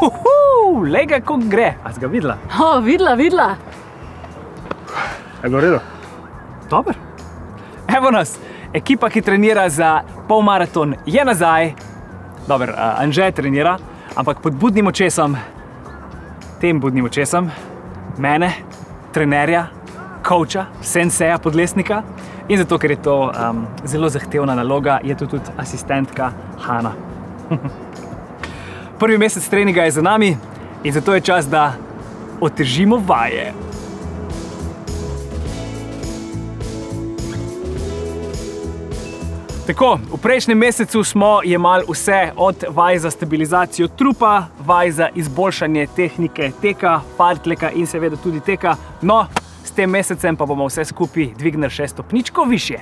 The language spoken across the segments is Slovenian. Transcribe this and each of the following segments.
Uhu, lega, kako gre. A si ga videla? O, videla, videla. Je bilo redo? Dober. Evo nas, ekipa, ki trenira za polmaraton, je nazaj. Dober, uh, Anže trenira, ampak pod budnim očesom, tem budnim očesom, mene, trenerja, coacha, senseja, podlesnika. In zato, ker je to um, zelo zahtevna naloga, je tu tudi asistentka Hanna. Prvi mesec treninga je za nami in zato je čas, da otežimo vaje. Tako, v prejšnjem mesecu smo jemali vse od vaj za stabilizacijo trupa, vaj za izboljšanje tehnike teka, fartleka in seveda tudi teka. No, s tem mesecem pa bomo vse skupaj dvignili še stopničko više.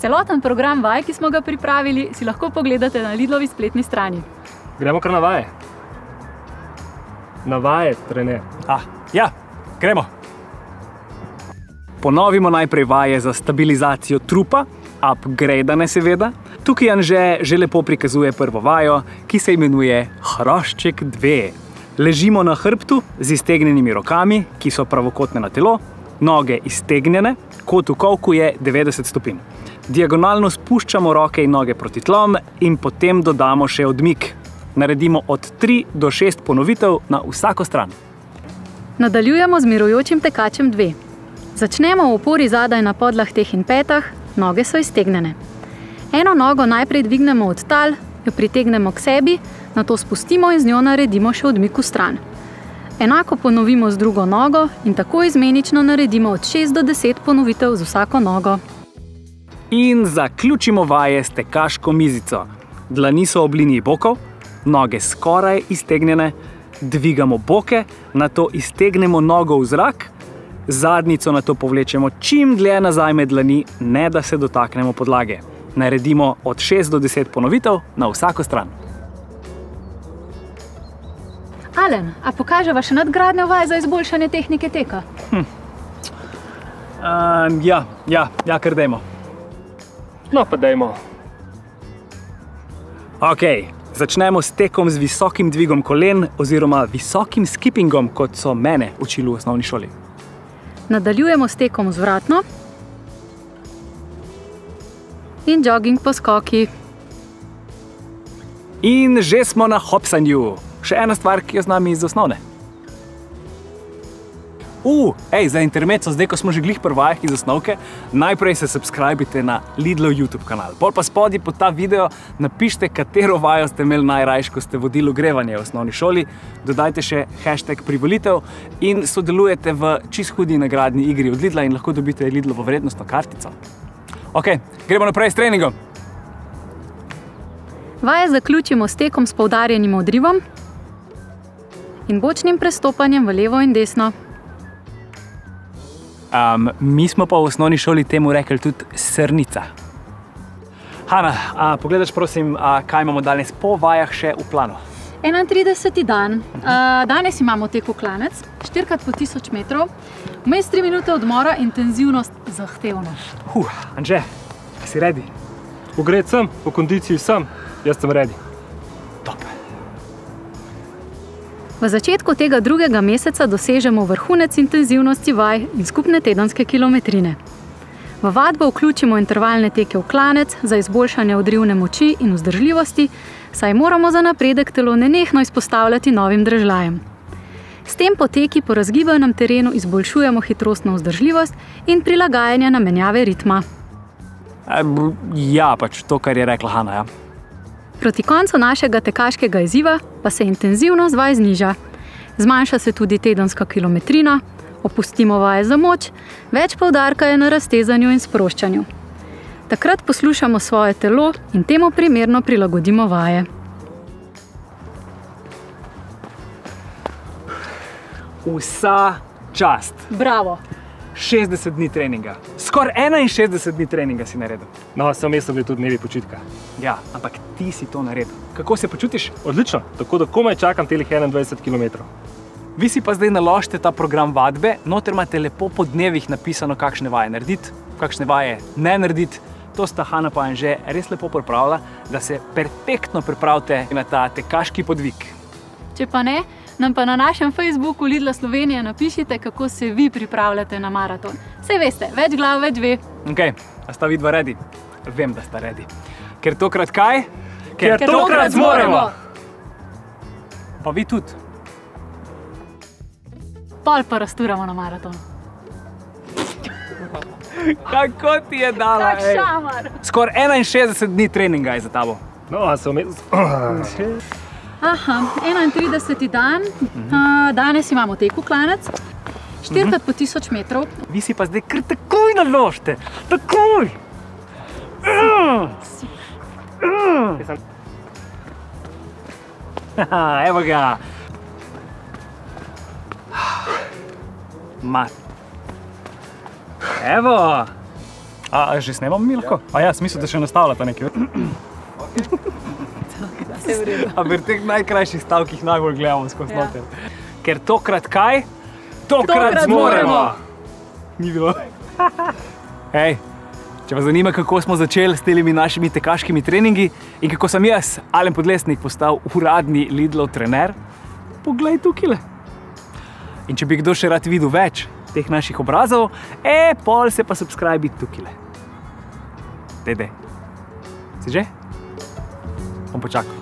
Celoten program vaj, ki smo ga pripravili, si lahko pogledate na Lidlovi spletni strani. Gremo kar na vaje. Na vaje, trener. Ah, ja, gremo. Ponovimo najprej vaje za stabilizacijo trupa, upgradane seveda. Tukaj Anže že lepo prikazuje prvo vajo, ki se imenuje Hrošček 2. Ležimo na hrbtu z iztegnjenimi rokami, ki so pravokotne na telo, noge iztegnjene, kot v kovku je 90 stopinj. Diagonalno spuščamo roke in noge proti tlom in potem dodamo še odmik. Naredimo od 3 do 6 ponovitev na vsako stran. Nadaljujemo z mirujočim tekačem 2. Začnemo v opori zadaj na podlahteh in petah, noge so iztegnjene. Eno nogo najprej dvignemo od tal, jo pritegnemo k sebi, nato spustimo in z njo naredimo še odmik v stran. Enako ponovimo z drugo nogo in tako izmenično naredimo od 6 do 10 ponovitev z vsako nogo. In zaključimo vaje s tekaško mizico. Dlani so ob liniji bokov, noge skoraj iztegnjene, dvigamo boke, na to iztegnemo nogo v zrak, zadnico na to povlečemo čim dlje nazaj med dlani, ne da se dotaknemo podlage. Naredimo od 6 do 10 ponovitev na vsako stran. Alen, a pokaževa še nadgradnjo vaj za izboljšanje tehnike teka? Um, ja, ja, ja, kar dajmo. No, pa dajmo. Ok, začnemo s tekom z visokim dvigom kolen oziroma visokim skippingom, kot so mene učili v osnovni šoli. Nadaljujemo s tekom zvratno in jogging po skoki. In že smo na hopsanju. Še ena stvar, ki jo z nami iz osnovne. Uh, ej, za intermezzo, zdaj ko smo že glih prvajah iz osnovke, najprej se subskrbite na Lidlov YouTube kanal. Pol pa spodaj pod ta video napišite, katero vajo ste imeli najrajš, ko ste vodili ogrevanje v osnovni šoli. Dodajte še hashtag privolitev in sodelujete v čist hudi nagradni igri od Lidla in lahko dobite Lidlovo vrednostno kartico. Ok, gremo naprej s treningom. Vaje zaključimo s tekom s poudarjenim odrivom in bočnim prestopanjem v levo in desno. Um, mi smo pa v osnovni šoli temu rekli tudi srnica. Hanna, a, pogledaš, prosim, a, kaj imamo danes po vajah še v planu? 31. dan. Uh, danes imamo tek v klanec, 4 po 1000 metrov, vmes 3 minute odmora, intenzivnost zahtevna. Huh, Anže, a si redi? Pogred sem, po kondiciji sem, jaz sem redi. V začetku tega drugega meseca dosežemo vrhunec intenzivnosti vaj in skupne tedenske kilometrine. V vadbo vključimo intervalne teke v klanec za izboljšanje odrivne moči in vzdržljivosti, saj moramo za napredek telo nenehno izpostavljati novim držljajem. S tem poteki po razgibanem terenu izboljšujemo hitrostno vzdržljivost in prilagajanje na menjave ritma. Ja, pač to, kar je rekla Hanna. Ja. Proti koncu našega tekaškega izziva pa se intenzivnost vaj zniža. Zmanjša se tudi tedenska kilometrina, opustimo vaje za moč, več poudarka je na raztezanju in sproščanju. Takrat poslušamo svoje telo in temu primerno prilagodimo vaje. Vsa čast. Bravo! 60 dni treninga. Skoraj 61 dni treninga si naredil. No, sem jaz sem bil tudi dnevi počitka. Ja, ampak ti si to naredil. Kako se počutiš? Odlično, tako da komaj čakam telih 21 km. Vi si pa zdaj naložite ta program vadbe, noter imate lepo po dnevih napisano, kakšne vaje narediti, kakšne vaje ne narediti. To sta Hanna pa in že res lepo pripravila, da se perfektno pripravite na ta tekaški podvig. Če Če pa ne, nam pa na našem Facebooku Lidla Slovenije napišite, kako se vi pripravljate na maraton. Sej veste, več glav, več ve. Ok, a sta vidva redi? Vem, da sta redi. Ker tokrat kaj? Ker tokrat zmoremo! Pa vi tudi. Pol pa rasturamo na maratonu. Kako ti je dala? ej? šamar! Skoraj 61 dni treninga je za tabo. No, a so mi... Aha, 31. dan, uh, danes imamo tek v klanec, štirikrat po 1000 metrov. Vi si pa zdaj kar takoj naložite. Takoj! Haha, Evo ga. Mat. Evo. A, že snemam Milko? A ja, smisel, da še nastavljata nekaj. Vse v redu. A v teh najkrajših stavkih najbolj gledamo skozi Ja. noter. Ker tokrat kaj? Tokrat, Tokrat zmoremo! zmoremo! Ni bilo. Hej, če vas zanima, kako smo začeli s temi našimi tekaškimi treningi in kako sem jaz, Alen Podlesnik, postal uradni Lidlov trener, poglej tukaj. In če bi kdo še rad videl več teh naših obrazov, e, pol se pa subscribi tukaj. Dede. Si že? um pro